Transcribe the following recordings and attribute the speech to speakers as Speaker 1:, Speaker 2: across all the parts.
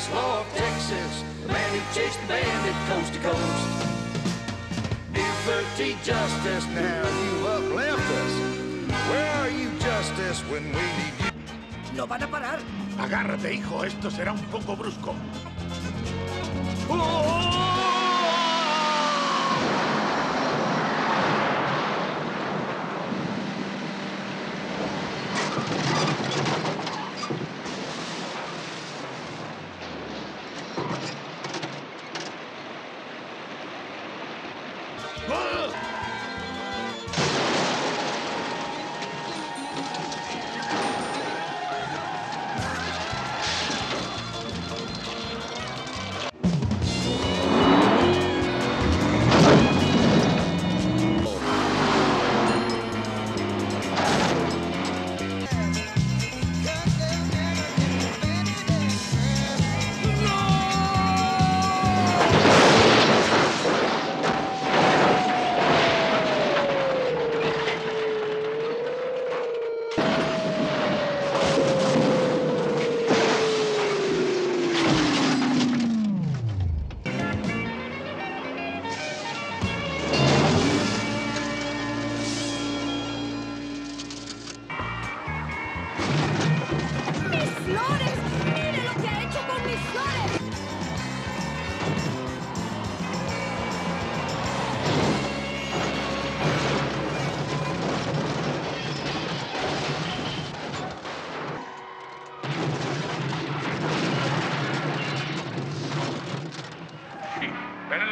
Speaker 1: Justice, fearless law of Texas, the man who chased the bandit coast to coast. Buford T. Justice, now you've upleft us. Where are you, Justice, when we need you?
Speaker 2: ¡No van a parar!
Speaker 3: Agárrate, hijo, esto será un poco brusco.
Speaker 1: Boom!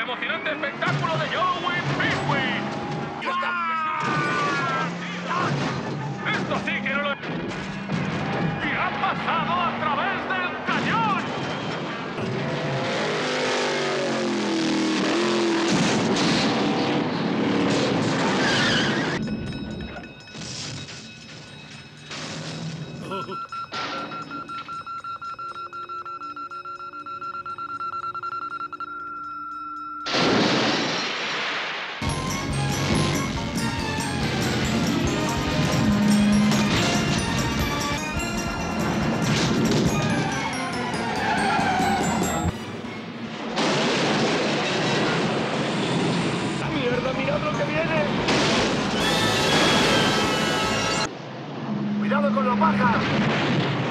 Speaker 1: emocionante espectáculo. Cuidado con los pájaros.